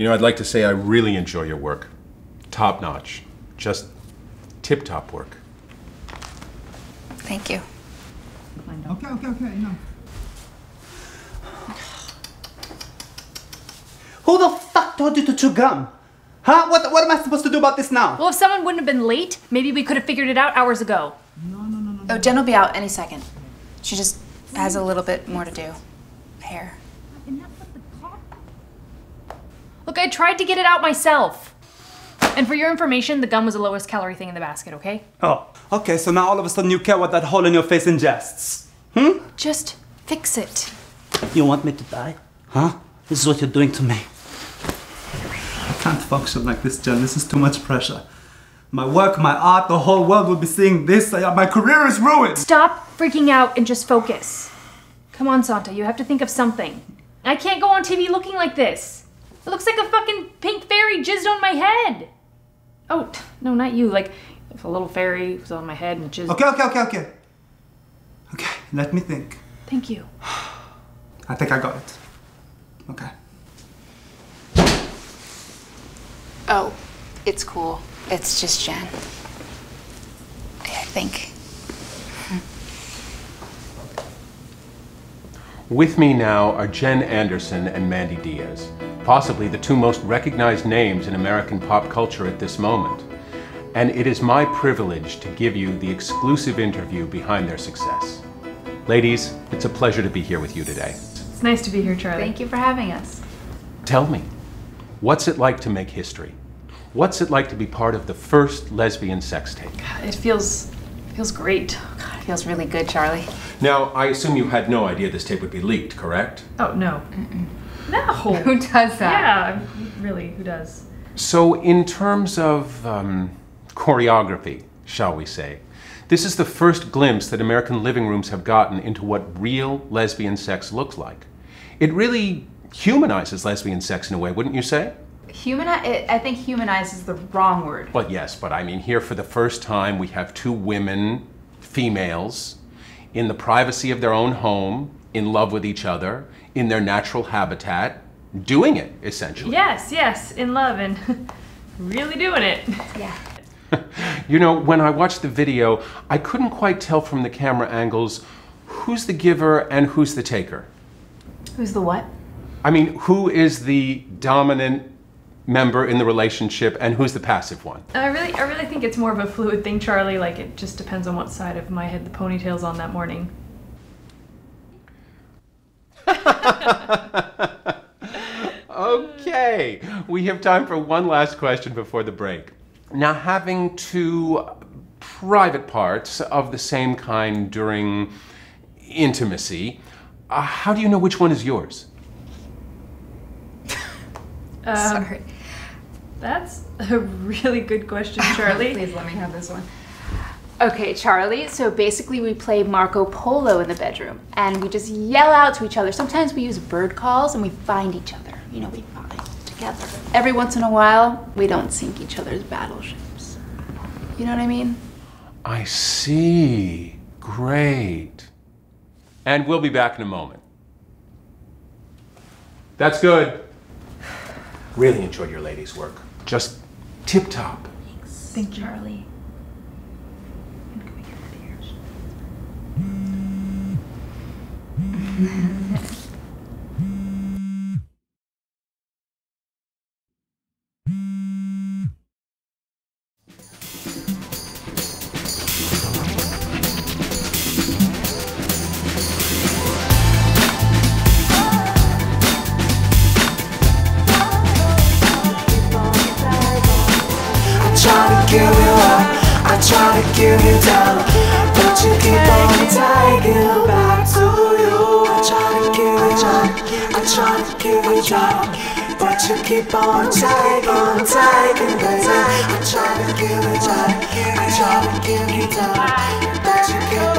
You know, I'd like to say I really enjoy your work. Top notch. Just tip top work. Thank you. Okay, okay, okay, no. Who the fuck told you to chew gum? Huh? What, what am I supposed to do about this now? Well, if someone wouldn't have been late, maybe we could have figured it out hours ago. No, no, no, no. Oh, Jen will be out any second. She just has a little bit more to do. Hair. Look, I tried to get it out myself. And for your information, the gum was the lowest calorie thing in the basket, okay? Oh, okay, so now all of a sudden you care what that hole in your face ingests. Hmm? Just fix it. You want me to die? Huh? This is what you're doing to me. I can't function like this, Jen. This is too much pressure. My work, my art, the whole world will be seeing this. My career is ruined. Stop freaking out and just focus. Come on, Santa, you have to think of something. I can't go on TV looking like this. It looks like a fucking pink fairy jizzed on my head. Oh, t- no, not you. Like, if a little fairy was on my head and jizzed. Okay, okay, okay, okay. Okay, let me think. Thank you. I think I got it. Okay. Oh, it's cool. It's just Jen. I think. Hmm. With me now are Jen Anderson and Mandy Diaz, possibly the two most recognized names in American pop culture at this moment. And it is my privilege to give you the exclusive interview behind their success. Ladies, it's a pleasure to be here with you today. It's nice to be here, Charlie. Thank you for having us. Tell me, what's it like to make history? What's it like to be part of the first lesbian sex tape? It feels feels great. God, it feels really good, Charlie. Now, I assume you had no idea this tape would be leaked, correct? Oh no. No. Who does that? Yeah, really, who does? So, in terms of um, choreography, shall we say, this is the first glimpse that American living rooms have gotten into what real lesbian sex looks like. It really humanizes lesbian sex in a way, wouldn't you say? Humani- I think humanize is the wrong word. Well, yes, but I mean, here for the first time, we have two women, females, in the privacy of their own home, in love with each other, in their natural habitat, doing it, essentially. Yes, yes, in love and really doing it. Yeah. You know, when I watched the video, I couldn't quite tell from the camera angles who's the giver and who's the taker. Who's the what? I mean, who is the dominant member in the relationship and who's the passive one? I really, I really think it's more of a fluid thing, Charlie. Like it just depends on what side of my head the ponytail's on that morning. Okay, we have time for one last question before the break. Now, having two private parts of the same kind during intimacy, uh, how do you know which one is yours? Um, Sorry. That's a really good question, Charlie. Please let me have this one. Okay, Charlie. So basically, we play Marco Polo in the bedroom, and we just yell out to each other. Sometimes we use bird calls, and we find each other. You know, we find together. Every once in a while, we don't sink each other's battleships. You know what I mean? I see. Great. And we'll be back in a moment. That's good. Really enjoyed your ladies' work. Just tip top. Thanks, Thank you, Charlie. I try to give you up, I try to give you down, but you keep on taking back to you. I try to give you up, I try to give you down, but you keep on taking, taking, baby. I try to give you up, I try to give you down,